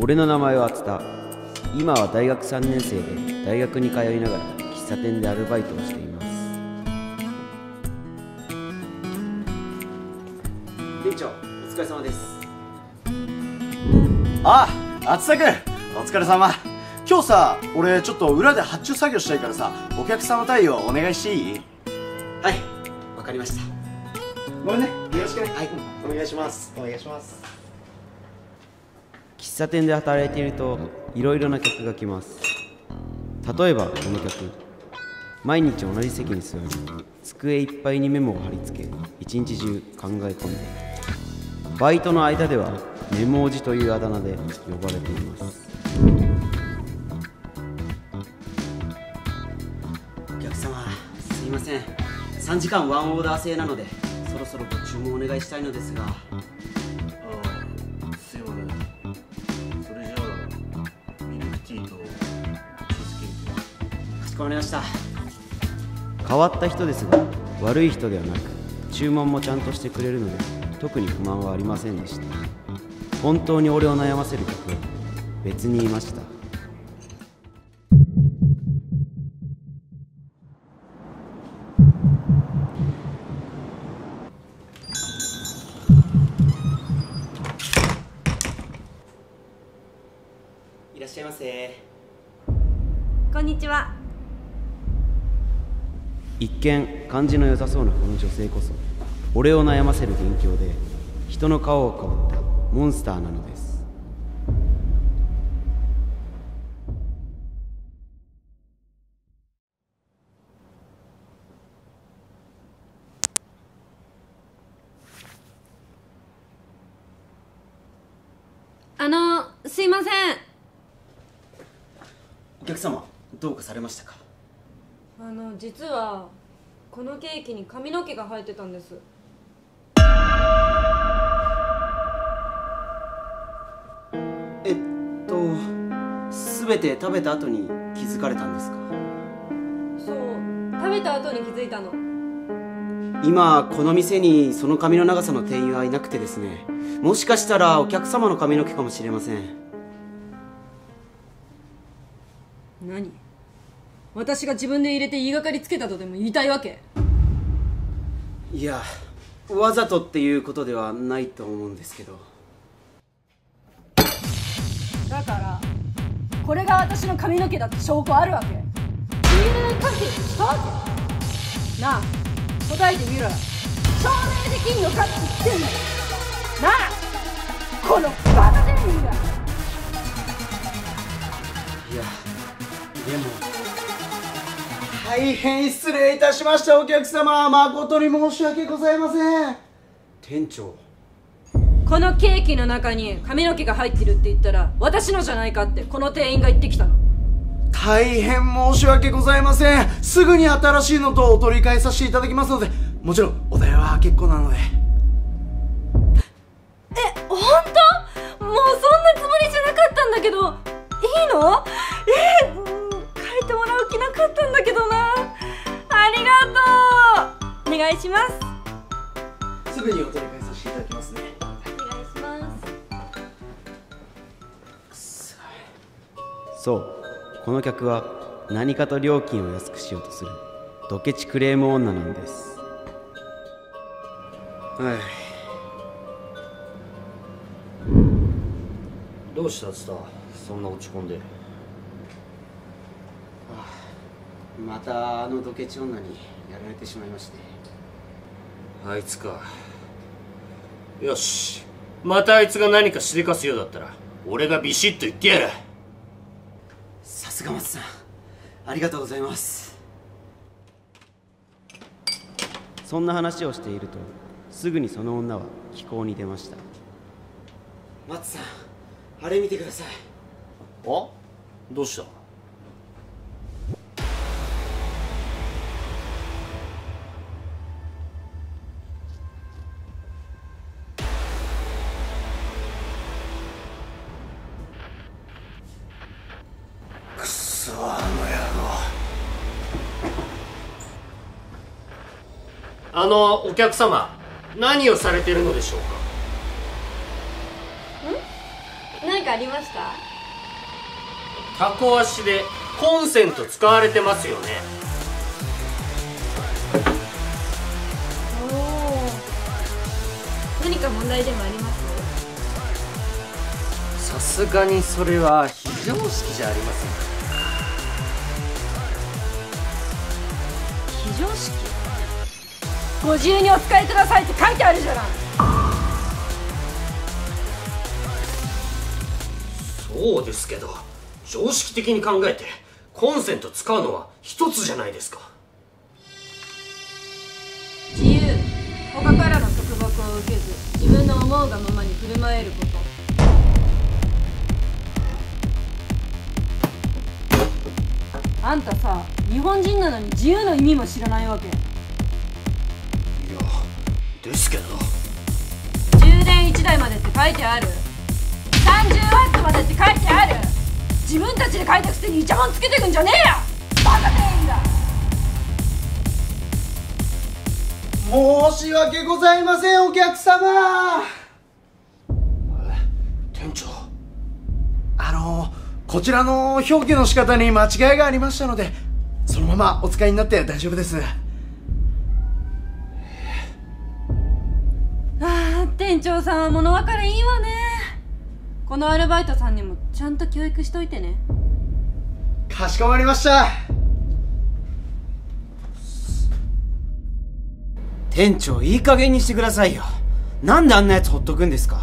俺の名前は厚田。今は大学3年生で大学に通いながら喫茶店でアルバイトをしています。店長お疲れ様です。あ厚田君。お疲れ様。今日さ俺ちょっと裏で発注作業したいからさお客様対応お願いしていい？はいわかりました。ごめんね。よろしくね。はい。お願いします。お願いします喫茶店で働いているといろいろな客が来ます。例えばこの客。毎日同じ席に座り机いっぱいにメモを貼り付け一日中考え込んでバイトの間ではメモおじというあだ名で呼ばれています。お客様すいません。3時間ワンオーダー制なのでそろそろご注文お願いしたいのですが。かりました。変わった人ですが悪い人ではなく注文もちゃんとしてくれるので特に不満はありませんでした。本当に俺を悩ませる客は別にいました。見感じの良さそうなこの女性こそ俺を悩ませる元凶で人の顔をかぶったモンスターなのです。あのすいません。お客様どうかされましたか？あの実はこのケーキに髪の毛が生えてたんです。えっと全て食べた後に気づかれたんですか？そう食べた後に気づいたの。今この店にその髪の長さの店員はいなくてですね。もしかしたらお客様の髪の毛かもしれません。何？私が自分で入れて言いがかりつけたとでも言いたいわけ？いやわざとっていうことではないと思うんですけど。だからこれが私の髪の毛だって証拠あるわけ？DNA 鑑定したわけ？なあ答えてみろよ。証明できんのかって言ってんだよ。なあこのバカ店員がいやでも大変失礼いたしましたお客様。誠に申し訳ございません。店長。このケーキの中に髪の毛が入ってるって言ったら私のじゃないかってこの店員が言ってきたの。大変申し訳ございません。すぐに新しいのとお取り替えさせていただきますのでもちろんお代は結構なので。え本当？もういします。すぐにお取り替えさせていただきますね。お願いします。そう。この客は何かと料金を安くしようとする。ドケチクレーム女なんです。はい。どうしたつた？そんな落ち込んで。またあのドケチ女にやられてしまいましてあいつか。よし。またあいつが何かしでかすようだったら俺がビシッと言ってやる。さすが松さん。ありがとうございます。そんな話をしているとすぐにその女は気候に出ました。松さんあれ見てください。あどうした？あのお客様何をされているのでしょうか？何何かありました？タコ足でコンセント使われてますよね。おお何か問題でもあります？さすがにそれは非常識じゃありません。非常識？ご自由にお使いくださいって書いてあるじゃない。そうですけど常識的に考えてコンセント使うのは一つじゃないですか。自由。他からの束縛を受けず自分の思うがままに振る舞えること。あんたさ日本人なのに自由の意味も知らないわけですけど。充電1台までって書いてある。30ワットまでって書いてある。自分たちで書いたくせにイチャモンつけてくんじゃねえよバカ店員だ。申し訳ございませんお客様。店長。あのこちらの表記の仕方に間違いがありましたのでそのままお使いになって大丈夫です店長さんは物分かりいいわね。このアルバイトさんにもちゃんと教育しといてね。かしこまりました。店長いい加減にしてくださいよ。なんであんなやつほっとくんですか。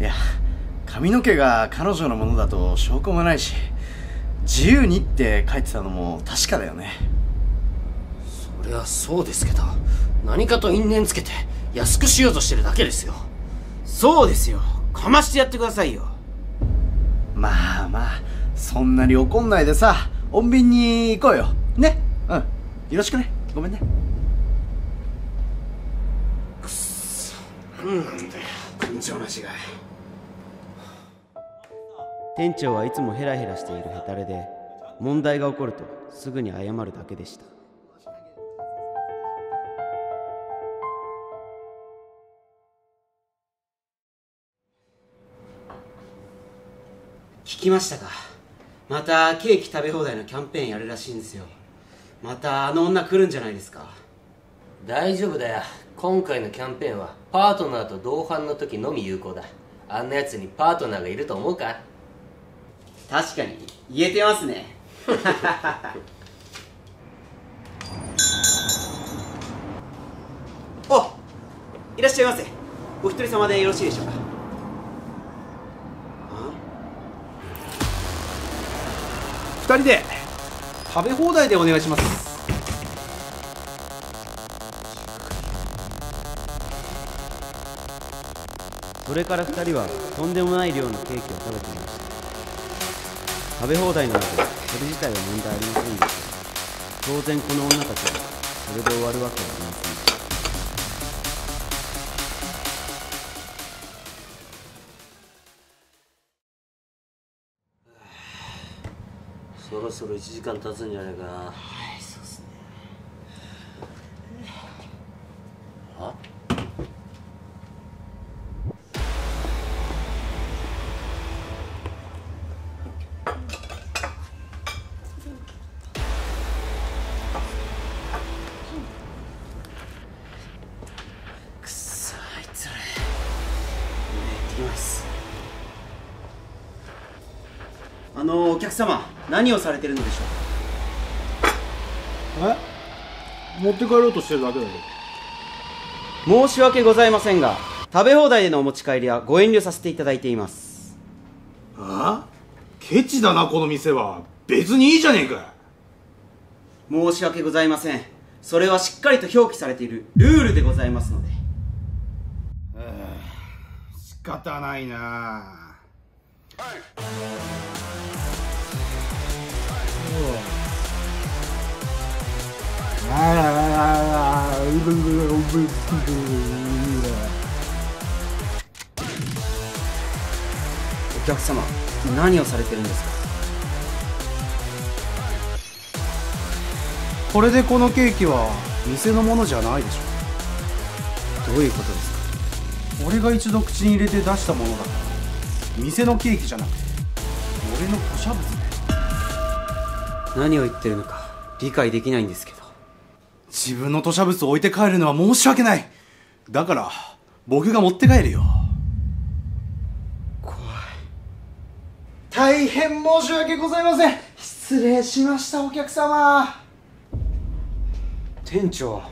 いや髪の毛が彼女のものだと証拠もないし自由にって書いてたのも確かだよね。そりゃそうですけど何かと因縁つけて安くしようとしてるだけですよ。そうですよ。かましてやってくださいよ。まあまあそんなに怒んないでさ。穏便に行こうよ。ね。うん。よろしくね。ごめんね。なんなんだよ。根性なしがい。店長はいつもヘラヘラしているヘタレで問題が起こるとすぐに謝るだけでしたきましたか。またケーキ食べ放題のキャンペーンやるらしいんですよ。またあの女来るんじゃないですか。大丈夫だよ。今回のキャンペーンはパートナーと同伴の時のみ有効だ。あんなやつにパートナーがいると思うか？確かに言えてますね。おいらっしゃいませ。お一人様でよろしいでしょうか二人で食べ放題でお願いします。それから2人はとんでもない量のケーキを食べていました食べ放題なのでそれ自体は問題ありませんでした。当然この女たちはそれで終わるわけはありませんそろそろ1時間経つんじゃないかな。はいそうっすね。あ？くっそあいつら。ね行ってきます。あのお客様何をされてるのでしょう？え？持って帰ろうとしてるだけだよ。申し訳ございませんが食べ放題でのお持ち帰りはご遠慮させていただいています。あ？ケチだなこの店は。別にいいじゃねえか。申し訳ございません。それはしっかりと表記されているルールでございますので。仕方ないなお客様何をされてるんですか？これでこのケーキは店のものじゃないでしどういうことですか？ょ俺が一度口に入れて出したものだから店のケーキじゃなくて俺の吐砂物だよ何を言ってるのか理解できないんですけど自分の吐砂物を置いて帰るのは申し訳ない。だから僕が持って帰るよ。怖い。大変申し訳ございません。失礼しましたお客様。店長。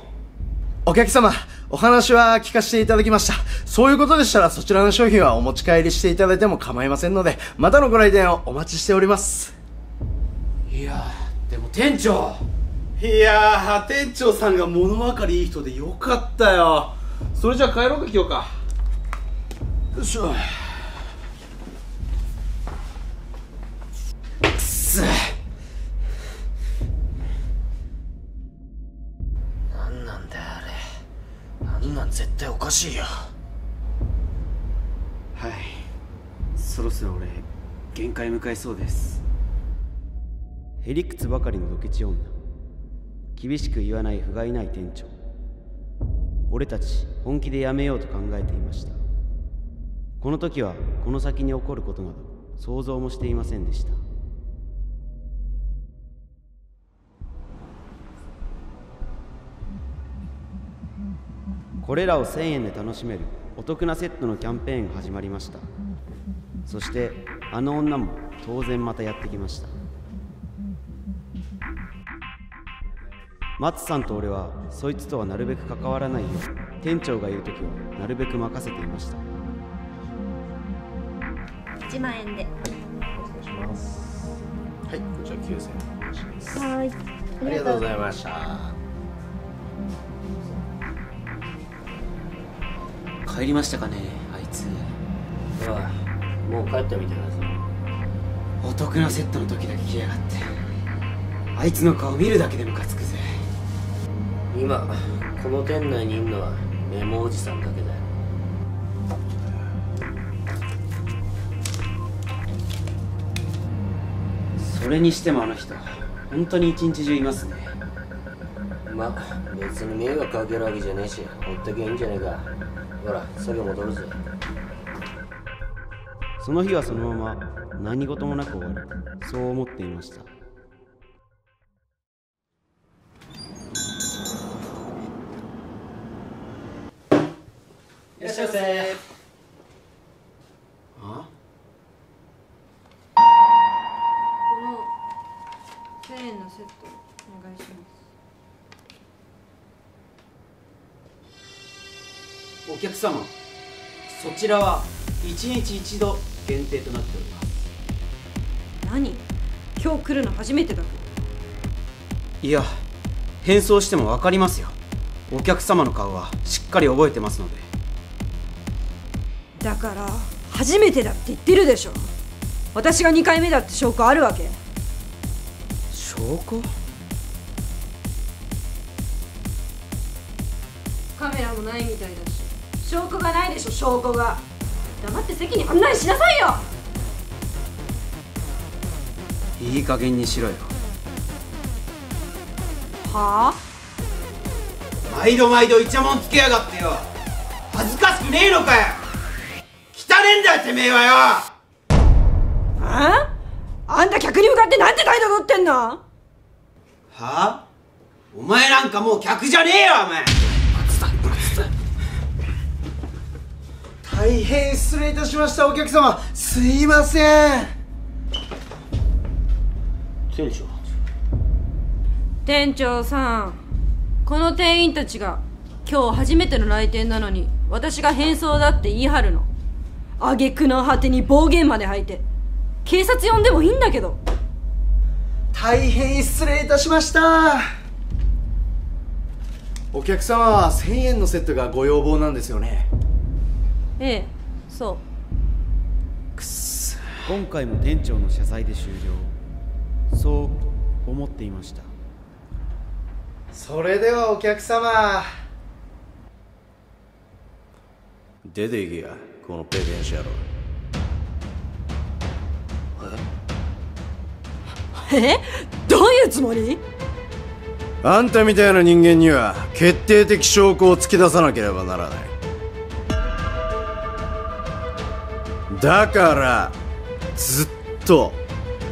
お客様お話は聞かせていただきました。そういうことでしたらそちらの商品はお持ち帰りしていただいても構いませんのでまたのご来店をお待ちしております。いやでも店長。いやー店長さんが物分かりいい人でよかったよ。それじゃあ帰ろうか今日かよいしょ。くっすなんなんだよあれ。あんなん絶対おかしいよ。はい。そろそろ俺限界迎えそうです。へりくつばかりのドケチ女厳しく言わない不甲斐ない店長。俺たち本気でやめようと考えていました。この時はこの先に起こることなど想像もしていませんでした。これらを1000円で楽しめるお得なセットのキャンペーンが始まりました。そしてあの女も当然またやってきました。松さんと俺はそいつとはなるべく関わらないよ。う店長がいる時はなるべく任せていました。1万円で。はいこちら9000円お願いします。はい。ありがとうございました。帰りましたかねあいつ。ああもう帰ったみたいだぞ。お得なセットの時だけ来やがって。あいつの顔見るだけでムカつくぜ今この店内にいるのはメモおじさんだけだよ。それにしてもあの人本当に一日中いますね。まあ別に迷惑かけるわけじゃねえしほっときゃいいんじゃねえか。ほら作業戻るぜ。その日はそのまま何事もなく終わりそう思っていましたいらっしゃいませ。あ？この1000円のセットお願いします。お客様そちらは1日1度限定となっております。何？今日来るの初めてだいや変装しても分かりますよ。お客様の顔はしっかり覚えてますのでだから初めてだって言ってるでしょ。私が2回目だって証拠あるわけ。証拠？カメラもないみたいだし。証拠がないでしょ証拠が。黙って席に案内しなさいよ。いい加減にしろよ。はあ？毎度毎度イチャモンつけやがってよ。恥ずかしくねえのかよんだよてめえはよああんた客に向かってなんて態度取ってんのはあお前なんかもう客じゃねえよお前大変失礼いたしましたお客様すいません店長店長さんこの店員たちが今日初めての来店なのに私が変装だって言い張るの挙句の果てに暴言まで吐いて警察呼んでもいいんだけど。大変失礼いたしました。お客様は1000円のセットがご要望なんですよね。ええそう。くっそ。今回も店長の謝罪で終了。そう思っていました。それではお客様。出ていけやこのペテンシ野郎 え？どういうつもり？あんたみたいな人間には決定的証拠を突き出さなければならない。だからずっと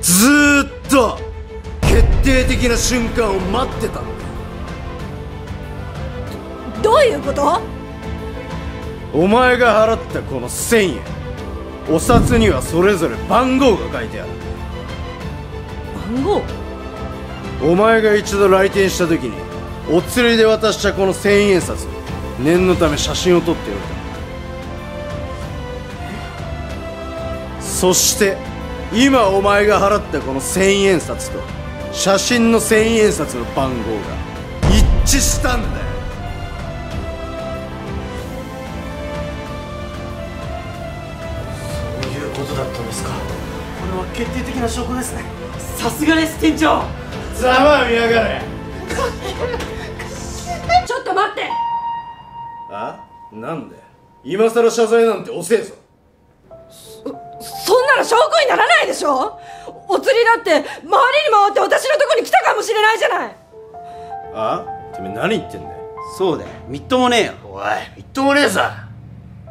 ずーっと決定的な瞬間を待ってたんだどういうこと？お前が払ったこの1000円。お札にはそれぞれ番号が書いてある。番号？お前が一度来店した時にお釣りで渡したこの1000円札念のため写真を撮っておいた。そして今お前が払ったこの1000円札と写真の1000円札の番号が一致したんだよ決定的な証拠ですね。さすがです店長。ざまあ見やがれ。ちょっと待って。あ？なんで？今さら謝罪なんて遅えぞ。そんなの証拠にならないでしょ。お釣りだって回りに回って私のとこに来たかもしれないじゃない。あ？てめえ何言ってんだよ。そうだよ。みっともねえよ。おいみっともねえさ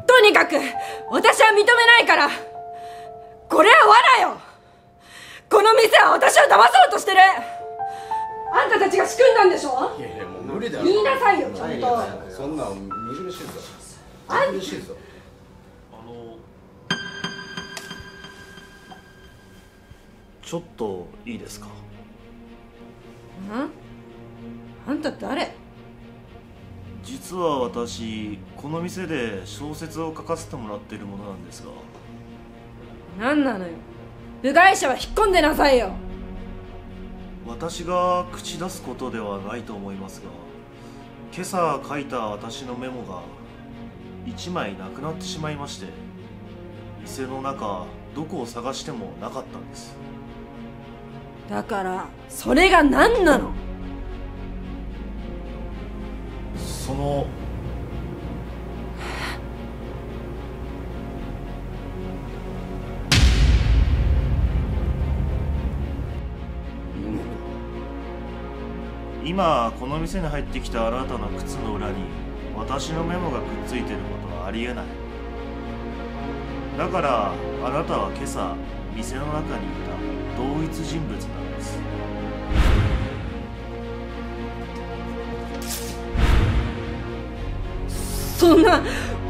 とにかく私は認めないから。これは罠よこの店は私を騙そうとしてる。あんたたちが仕組んだんでしょ？いやいやもう無理だ言いなさいよちゃんと。そんなん見苦しいぞ。あん苦しいぞ。ちょっといいですか？あんた誰？実は私この店で小説を書かせてもらっているものなんですが。何なのよ？部外者は引っ込んでなさいよ。私が口出すことではないと思いますが今朝書いた私のメモが1枚なくなってしまいまして店の中どこを探してもなかったんです。だからそれが何なの？その今この店に入ってきたあなたの靴の裏に私のメモがくっついてることはありえない。だからあなたは今朝店の中にいた同一人物なんです。そんな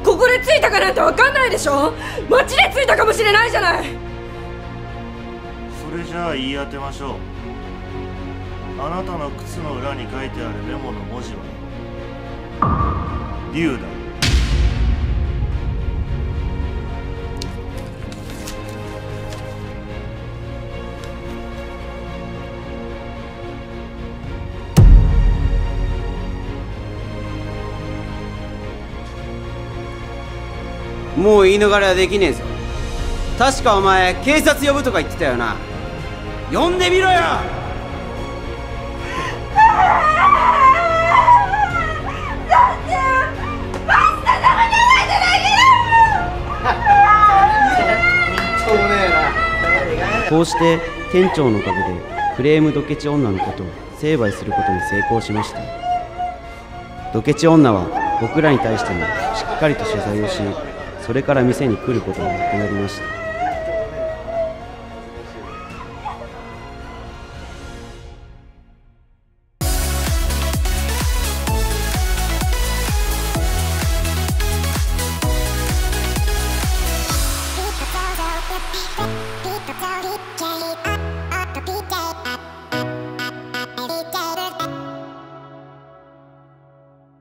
ここで着いたかなんて分かんないでしょ？街で着いたかもしれないじゃない。それじゃあ言い当てましょうあなたの靴の裏に書いてあるメモの文字は？竜だ。もう言い逃れはできねえぞ。確かお前警察呼ぶとか言ってたよな。呼んでみろよ！こうして店長のおかげでクレームドケチ女のことを成敗することに成功しました。ドケチ女は僕らに対してもしっかりと謝罪をしそれから店に来ることがなくなりました「